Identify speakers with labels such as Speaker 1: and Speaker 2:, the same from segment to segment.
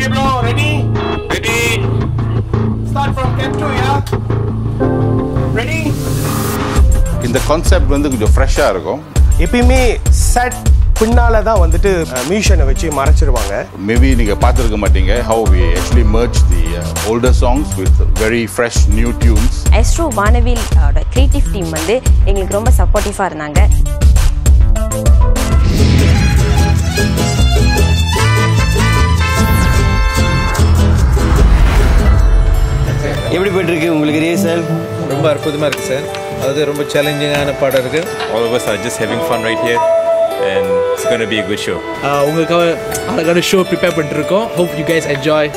Speaker 1: Okay, bro. Ready?
Speaker 2: Ready?
Speaker 1: Start from Camp 2, yeah? Ready?
Speaker 3: இந்த concept வந்து கொஞ்சம் ஃப்ரெஷ்ஷாக இருக்கும்
Speaker 4: எப்பயுமே செட் பின்னால தான் வந்துட்டு மியூஷனை வச்சு மறைச்சிருவாங்க
Speaker 3: மேபி நீங்கள் பார்த்துருக்க மாட்டீங்க how we actually merge the older songs with very fresh new tunes
Speaker 5: Astro Vaanavil creative team வந்து எங்களுக்கு ரொம்ப சப்போர்ட்டிவாக இருந்தாங்க
Speaker 6: எப்படி போயிட்டு இருக்கு உங்களுக்கு ரியேசல்
Speaker 7: ரொம்ப அற்புதமாக இருக்குது சார். அதாவது ரொம்ப சேலஞ்சிங்கான பாடம் இருக்குது
Speaker 2: us are just having fun right here, and it's going to be a good show.
Speaker 8: உங்களுக்காக அழகான ஷோ ப்ரிப்பேர் பண்ணிட்டுருக்கோம். Hope you guys enjoy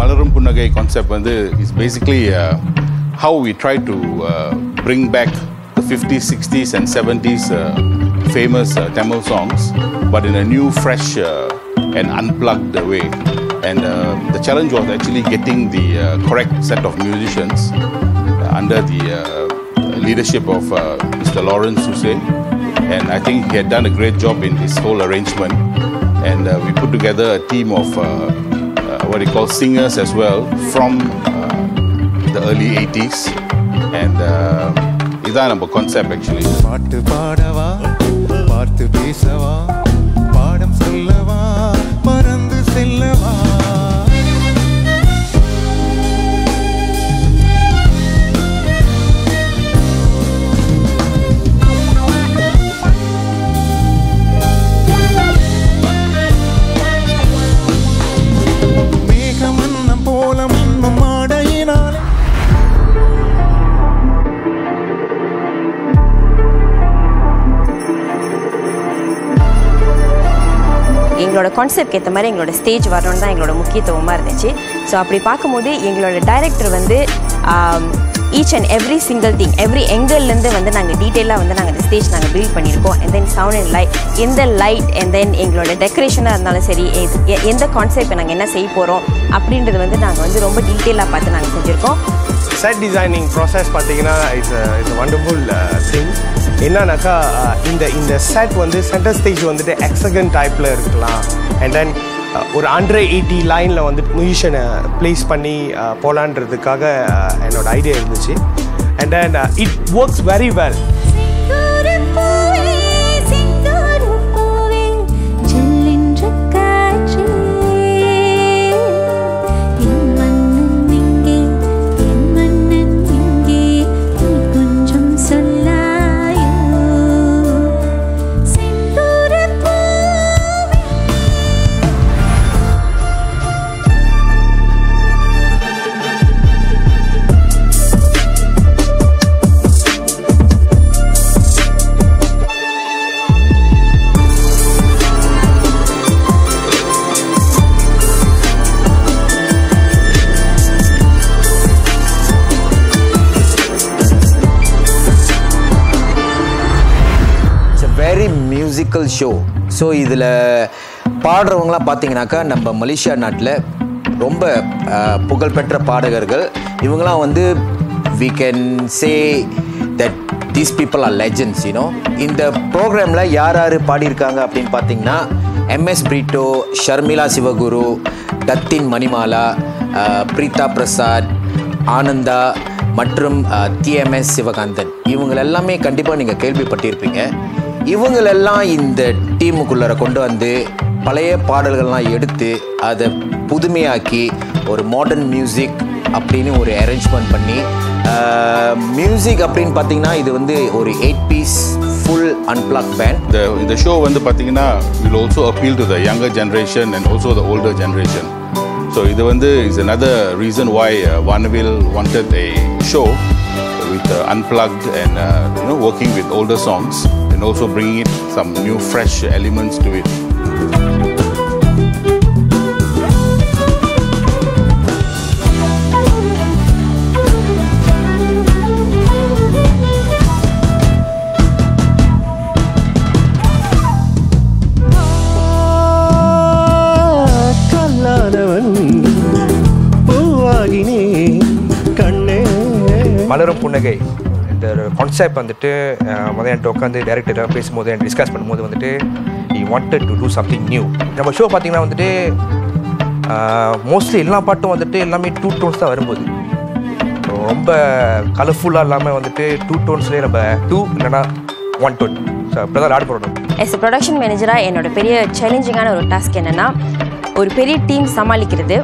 Speaker 3: Malarum Punnagai concept வந்து is basically how we try to uh, bring back the 50s, 60s, and 70s uh, famous uh, Tamil songs, but in a new, fresh, uh, and unplugged way. And uh, the challenge was actually getting the uh, correct set of musicians under the leadership of Mr. Lawrence Suse. And I think he had done a great job in this whole arrangement. And we put together a team of what he call singers as well from the early 80s. And uh, இதான் நம்ம concept actually.
Speaker 9: பாட்டு பாடவா பார்த்து பேசவா
Speaker 5: எங்களோட concept ஏற்ற மாதிரி எங்களோட stage வரணும்னு தான் எங்களோட முக்கியத்துவமாக இருந்துச்சு. ஸோ அப்படி பார்க்கும்போது எங்களோட டைரக்டர் வந்து each and every single thing every எங்கல்லேருந்து வந்து நாங்கள் டீட்டெயிலாக வந்து நாங்கள் இந்த ஸ்டேஜ் நாங்கள் பில்ட் பண்ணியிருக்கோம். And then sound and light எந்த லைட் அண்ட் தென் எங்களோட டெக்கரேஷனாக இருந்தாலும் சரி எ- எந்த கான்செப்ட் நாங்கள் என்ன செய்ய போகிறோம் அப்படின்றது வந்து நாங்கள் வந்து ரொம்ப டீட்டெயிலாக பார்த்து நாங்கள் செஞ்சுருக்கோம்.
Speaker 4: செட் டிசைனிங் ப்ராசஸ் பார்த்தீங்கன்னா இட்ஸ் இட்ஸ் வண்டர்ஃபுல் திங் என்னன்னாக்கா இந்த இந்த செட் வந்து சென்டர் ஸ்டேஜ் வந்துட்டு எக்ஸகன் டைப்பில் இருக்கலாம். அண்ட் தென் ஒரு ஹண்ட்ரட் எயிட்டி லைனில் வந்து மியூசிஷனை ப்ளேஸ் பண்ணி போகலான்றதுக்காக என்னோடய ஐடியா இருந்துச்சு. And then it
Speaker 6: works very well musical show so இதில் பாடுறவங்களாம் பார்த்தீங்கன்னாக்கா நம்ம மலேசியா நாட்டில் ரொம்ப புகழ்பெற்ற பாடகர்கள். இவங்களாம் வந்து we can say that these people are legends you know இந்த ப்ரோக்ராமில் யார் யார் பாடியிருக்காங்க அப்படின்னு பார்த்தீங்கன்னா எம்எஸ் பிரீட்டோ ஷர்மிளா சிவகுரு தத்தின் மணிமாலா பிரீதா பிரசாத் ஆனந்தா மற்றும் டிஎம்எஸ் சிவகாந்தன் இவங்க எல்லாமே கண்டிப்பாக நீங்கள் கேள்விப்பட்டிருப்பீங்க. இவங்களெல்லாம் இந்த டீமுக்குள்ளார கொண்டு வந்து பழைய பாடல்கள்லாம் எடுத்து அதை புதுமையாக்கி ஒரு மாடர்ன் மியூசிக் அப்படின்னு ஒரு அரேஞ்ச்மெண்ட் பண்ணி மியூசிக் அப்படின்னு பார்த்தீங்கன்னா இது வந்து ஒரு eight piece full unplugged band
Speaker 3: இந்த இந்த ஷோ வந்து பார்த்தீங்கன்னா will also appeal to the younger generation and also the older generation so இது வந்து is another reason why Vaanavil will a show with uh, and you know working with older songs and also bringing it some new fresh elements to it.
Speaker 10: மலரும் Punnagai concept வந்துட்டு முதல் என்கிட்ட உட்காந்து director பேசும்போது என் discuss பண்ணும்போது வந்துட்டு we wanted to do something new நம்ம show பார்த்தீங்கன்னா வந்துட்டு மோஸ்ட்லி எல்லா பாட்டும் வந்துட்டு எல்லாமே டூ டோன்ஸ் தான் வரும்போது. ரொம்ப கலர்ஃபுல்லாக இல்லாமல் வந்துட்டு டூ டோன்ஸ்லேயே நம்ம டூ இல்லைன்னா ஒன் டோன் ஸோ அப்படி தான் ஆட் பண்ணணும்
Speaker 5: எஸ் ப்ரொடக்ஷன் மேனேஜராக என்னோட பெரிய சேலஞ்சிங்கான ஒரு டாஸ்க் என்னென்னா ஒரு பெரிய டீம் சமாளிக்கிறது.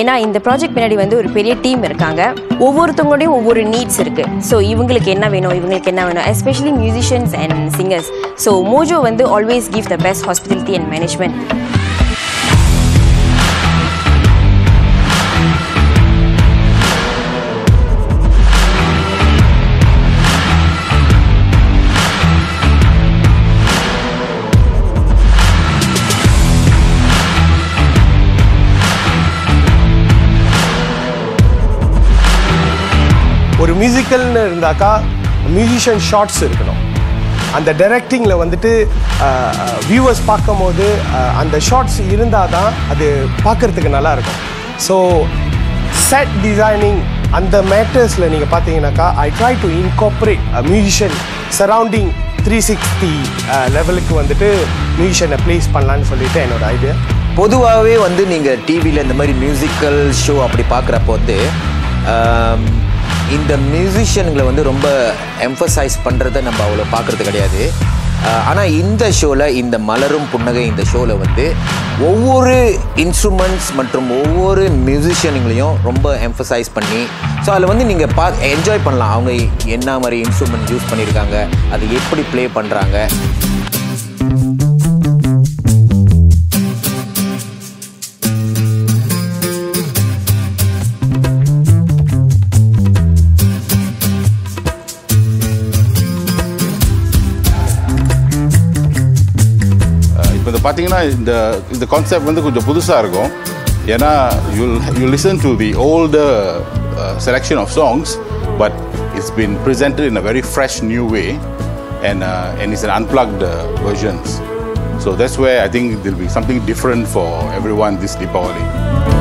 Speaker 5: ஏன்னா இந்த ப்ராஜெக்ட் பின்னாடி வந்து ஒரு பெரிய டீம் இருக்காங்க. ஒவ்வொருத்தவங்களோடையும் ஒவ்வொரு நீட்ஸ் இருக்குது ஸோ இவங்களுக்கு என்ன வேணும் இவங்களுக்கு என்ன வேணும் especially musicians and singers so Mojo வந்து always give the best hospitality and management
Speaker 4: ஒரு மியூசிக்கல்னு இருந்தாக்கா மியூசிஷியன் ஷார்ட்ஸ் இருக்கணும். அந்த டைரக்டிங்கில் வந்துட்டு வியூவர்ஸ் பார்க்கும்போது அந்த ஷார்ட்ஸ் இருந்தால் தான் அது பார்க்குறதுக்கு நல்லா இருக்கும் ஸோ செட் டிசைனிங் அந்த மேட்டர்ஸில் நீங்கள் பார்த்தீங்கன்னாக்கா I try to incorporate musician surrounding three sixty லெவலுக்கு வந்துட்டு மியூசிஷியனை ப்ளேஸ் பண்ணலான்னு சொல்லிட்டு என்னோட ஐடியா
Speaker 6: பொதுவாகவே வந்து நீங்கள் டிவியில் இந்த மாதிரி மியூசிக்கல் ஷோ அப்படி பார்க்குறப்போ வந்து இந்த மியூசிஷியன்களை வந்து ரொம்ப எம்ஃபசைஸ் பண்ணுறத நம்ம அவ்வளோ பார்க்குறது கிடையாது. ஆனால் இந்த ஷோவில் இந்த மலரும் புன்னகை இந்த ஷோவில் வந்து ஒவ்வொரு இன்ஸ்ட்ருமெண்ட்ஸ் மற்றும் ஒவ்வொரு மியூசிஷியனுங்களையும் ரொம்ப எம்ஃபசைஸ் பண்ணி ஸோ அதில் வந்து நீங்கள் பா என்ஜாய் பண்ணலாம். அவங்க என்ன மாதிரி இன்ஸ்ட்ருமெண்ட் யூஸ் பண்ணியிருக்காங்க அது எப்படி ப்ளே பண்ணுறாங்க
Speaker 3: பார்த்தீங்கன்னா இந்த இந்த கான்செப்ட் வந்து கொஞ்சம் புதுசாக இருக்கும் ஏன்னா you you listen to the older selection of songs but it's been presented in a very fresh new way and uh, and it's an unplugged uh, versions so that's where I think there'll be something different for everyone this Deepavali.